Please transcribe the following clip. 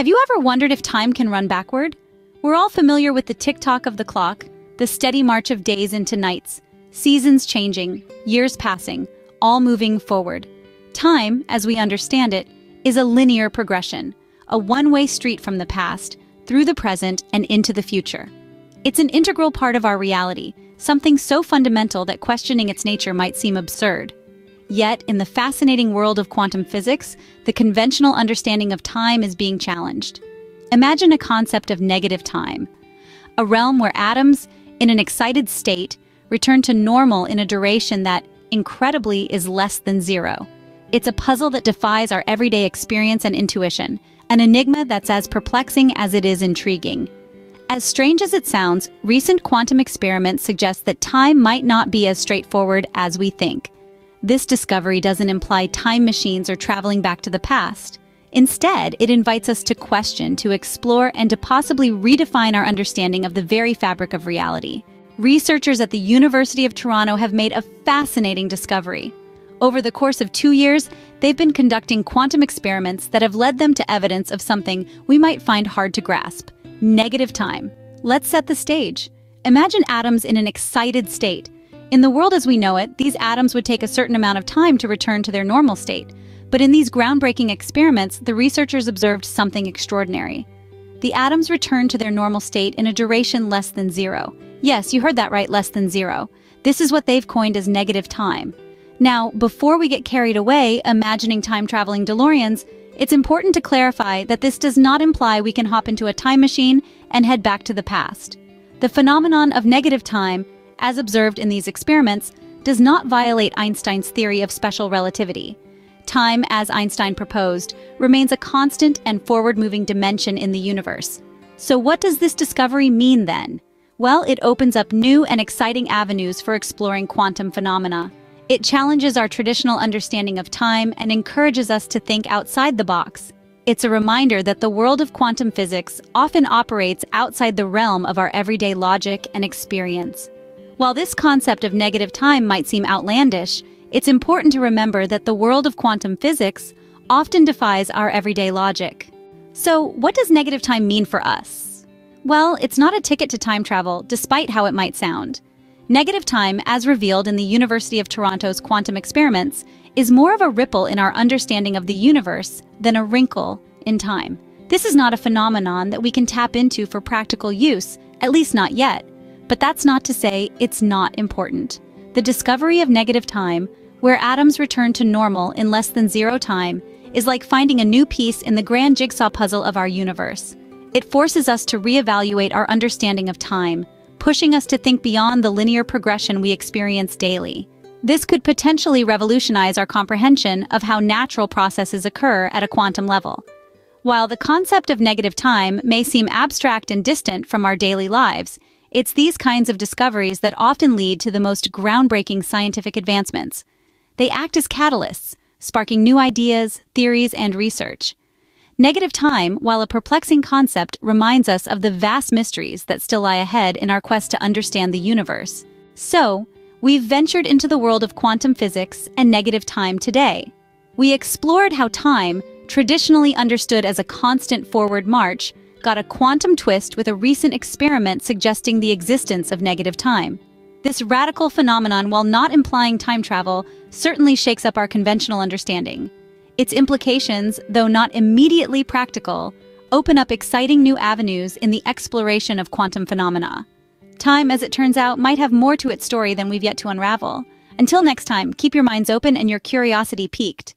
Have you ever wondered if time can run backward? We're all familiar with the tick-tock of the clock, the steady march of days into nights, seasons changing, years passing, all moving forward. Time, as we understand it, is a linear progression, a one-way street from the past, through the present, and into the future. It's an integral part of our reality, something so fundamental that questioning its nature might seem absurd. Yet, in the fascinating world of quantum physics, the conventional understanding of time is being challenged. Imagine a concept of negative time, a realm where atoms, in an excited state, return to normal in a duration that, incredibly, is less than zero. It's a puzzle that defies our everyday experience and intuition, an enigma that's as perplexing as it is intriguing. As strange as it sounds, recent quantum experiments suggest that time might not be as straightforward as we think. This discovery doesn't imply time machines or traveling back to the past. Instead, it invites us to question, to explore, and to possibly redefine our understanding of the very fabric of reality. Researchers at the University of Toronto have made a fascinating discovery. Over the course of two years, they've been conducting quantum experiments that have led them to evidence of something we might find hard to grasp negative time. Let's set the stage. Imagine atoms in an excited state. In the world as we know it, these atoms would take a certain amount of time to return to their normal state. But in these groundbreaking experiments, the researchers observed something extraordinary. The atoms returned to their normal state in a duration less than zero. Yes, you heard that right, less than zero. This is what they've coined as negative time. Now, before we get carried away imagining time-traveling DeLoreans, it's important to clarify that this does not imply we can hop into a time machine and head back to the past. The phenomenon of negative time, as observed in these experiments, does not violate Einstein's theory of special relativity. Time, as Einstein proposed, remains a constant and forward-moving dimension in the universe. So what does this discovery mean then? Well, it opens up new and exciting avenues for exploring quantum phenomena. It challenges our traditional understanding of time and encourages us to think outside the box. It's a reminder that the world of quantum physics often operates outside the realm of our everyday logic and experience. While this concept of negative time might seem outlandish, it's important to remember that the world of quantum physics often defies our everyday logic. So, what does negative time mean for us? Well, it's not a ticket to time travel, despite how it might sound. Negative time, as revealed in the University of Toronto's quantum experiments, is more of a ripple in our understanding of the universe than a wrinkle in time. This is not a phenomenon that we can tap into for practical use, at least not yet. But that's not to say it's not important. The discovery of negative time, where atoms return to normal in less than zero time, is like finding a new piece in the grand jigsaw puzzle of our universe. It forces us to reevaluate our understanding of time, pushing us to think beyond the linear progression we experience daily. This could potentially revolutionize our comprehension of how natural processes occur at a quantum level. While the concept of negative time may seem abstract and distant from our daily lives, it's these kinds of discoveries that often lead to the most groundbreaking scientific advancements. They act as catalysts, sparking new ideas, theories, and research. Negative time, while a perplexing concept, reminds us of the vast mysteries that still lie ahead in our quest to understand the universe. So, we've ventured into the world of quantum physics and negative time today. We explored how time, traditionally understood as a constant forward march, got a quantum twist with a recent experiment suggesting the existence of negative time. This radical phenomenon, while not implying time travel, certainly shakes up our conventional understanding. Its implications, though not immediately practical, open up exciting new avenues in the exploration of quantum phenomena. Time, as it turns out, might have more to its story than we've yet to unravel. Until next time, keep your minds open and your curiosity piqued.